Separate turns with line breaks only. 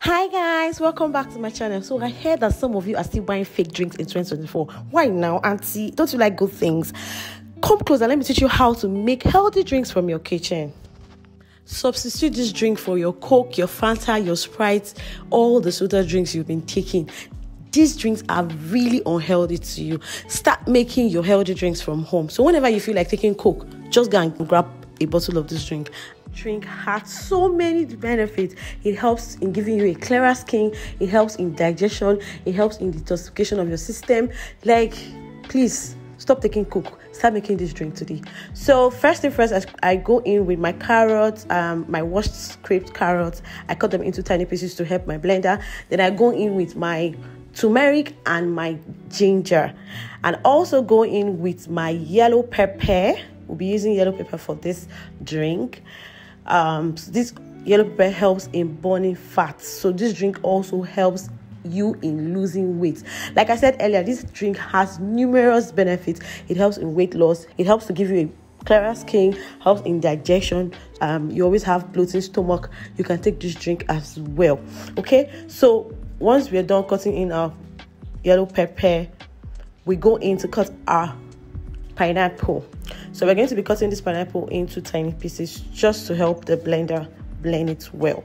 Hi guys, welcome back to my channel. So I heard that some of you are still buying fake drinks in 2024. Why now, auntie? Don't you like good things? Come closer, let me teach you how to make healthy drinks from your kitchen. Substitute this drink for your Coke, your Fanta, your Sprite, all the soda drinks you've been taking. These drinks are really unhealthy to you. Start making your healthy drinks from home. So whenever you feel like taking Coke, just go and grab a bottle of this drink drink has so many benefits. It helps in giving you a clearer skin, it helps in digestion, it helps in detoxification of your system. Like, please stop taking coke. Start making this drink today. So first thing first i, go in with my carrots um my washed scraped carrots i cut them into tiny pieces to help my blender. Then i go in with my turmeric and my ginger. And also go in with my yellow pepper. We'll be using yellow pepper for this drink um, this yellow pepper helps in burning fat. So this drink also helps you in losing weight. Like I said earlier, this drink has numerous benefits. It helps in weight loss. It helps to give you a clearer skin, helps in digestion. Um, you always have bloating stomach. You can take this drink as well. Okay, so once we're done cutting in our yellow pepper, we go in to cut our pineapple. So we're going to be cutting this pineapple into tiny pieces just to help the blender blend it well.